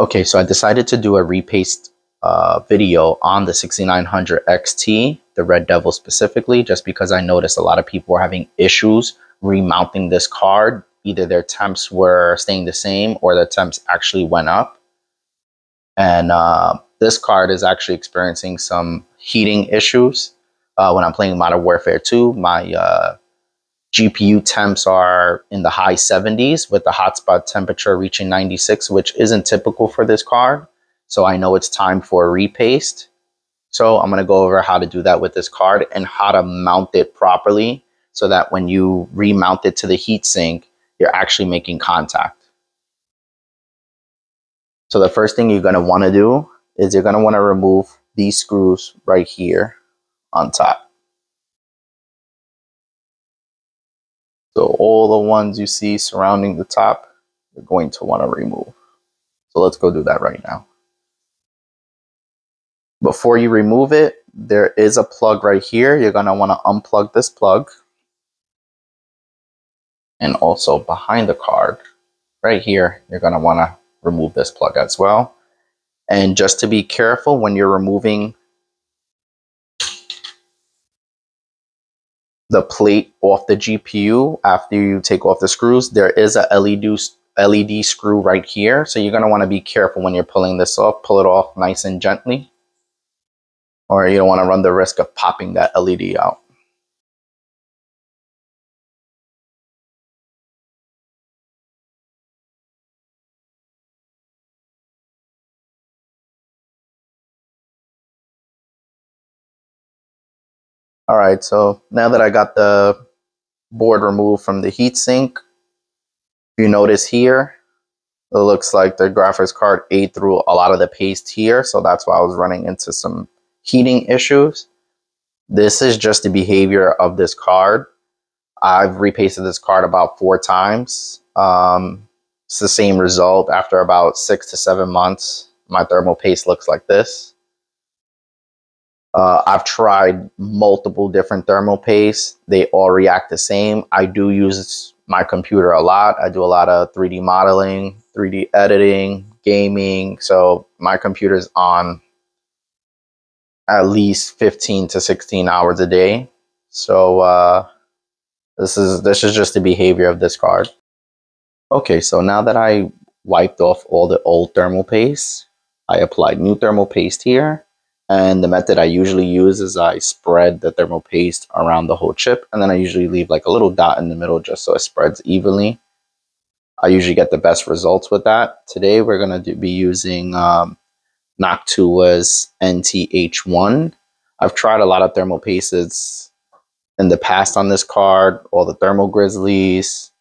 Okay, so I decided to do a repaste uh, video on the 6900 XT, the Red Devil specifically, just because I noticed a lot of people were having issues remounting this card. Either their temps were staying the same or the temps actually went up. And uh, this card is actually experiencing some heating issues. Uh, when I'm playing Modern Warfare 2, my uh, GPU temps are in the high 70s with the hotspot temperature reaching 96, which isn't typical for this card. So I know it's time for a repaste. So I'm going to go over how to do that with this card and how to mount it properly so that when you remount it to the heatsink, you're actually making contact. So the first thing you're going to want to do is you're going to want to remove these screws right here on top. So all the ones you see surrounding the top, you're going to want to remove. So let's go do that right now. Before you remove it, there is a plug right here. You're going to want to unplug this plug. And also behind the card, right here, you're going to want to remove this plug as well. And just to be careful when you're removing the plate off the GPU after you take off the screws, there is a LED, LED screw right here. So you're going to want to be careful when you're pulling this off. Pull it off nice and gently. Or you don't want to run the risk of popping that LED out. All right, so now that I got the board removed from the heatsink, you notice here, it looks like the graphics card ate through a lot of the paste here. So that's why I was running into some heating issues. This is just the behavior of this card. I've repasted this card about four times. Um, it's the same result after about six to seven months. My thermal paste looks like this. Uh, I've tried multiple different thermal pastes. They all react the same. I do use my computer a lot. I do a lot of 3D modeling, 3D editing, gaming. So my computer's on at least 15 to 16 hours a day. So uh, this is this is just the behavior of this card. Okay, so now that I wiped off all the old thermal paste, I applied new thermal paste here. And the method I usually use is I spread the thermal paste around the whole chip. And then I usually leave like a little dot in the middle just so it spreads evenly. I usually get the best results with that. Today we're going to be using um, Noctua's NTH1. I've tried a lot of thermal pastes in the past on this card. All the Thermal Grizzlies,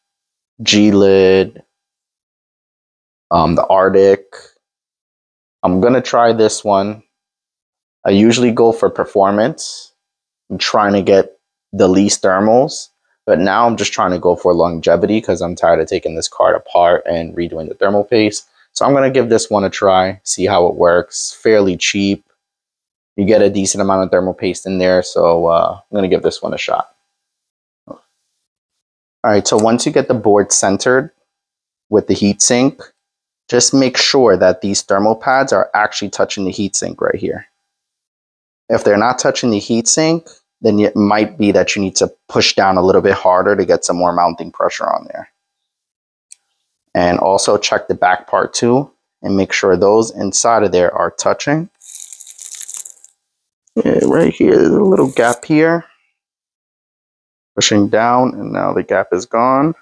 Gelid, um, the Arctic. I'm going to try this one I usually go for performance. I'm trying to get the least thermals, but now I'm just trying to go for longevity because I'm tired of taking this card apart and redoing the thermal paste. So I'm going to give this one a try, see how it works. Fairly cheap. You get a decent amount of thermal paste in there, so uh, I'm going to give this one a shot. All right, so once you get the board centered with the heatsink, just make sure that these thermal pads are actually touching the heatsink right here. If they're not touching the heatsink, then it might be that you need to push down a little bit harder to get some more mounting pressure on there. And also check the back part too and make sure those inside of there are touching. Yeah, right here, there's a little gap here. Pushing down and now the gap is gone.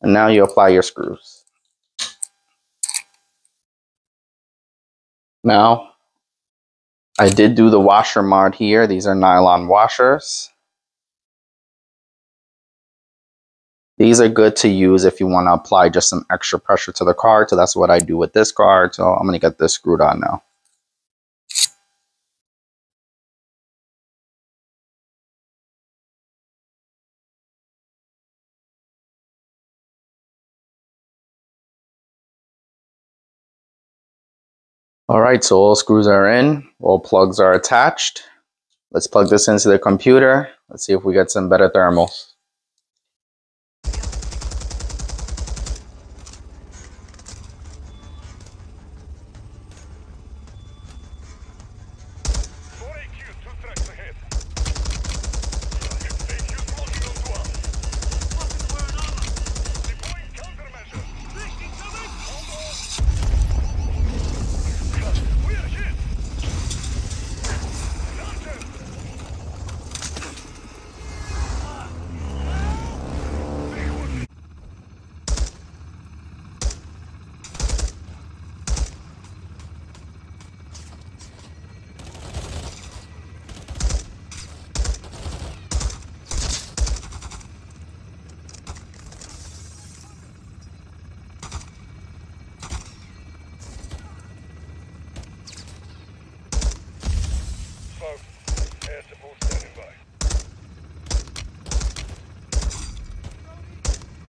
And now you apply your screws. Now I did do the washer mod here. These are nylon washers. These are good to use if you want to apply just some extra pressure to the card. So that's what I do with this card. So I'm going to get this screwed on now. All right, so all screws are in, all plugs are attached. Let's plug this into the computer. Let's see if we get some better thermals.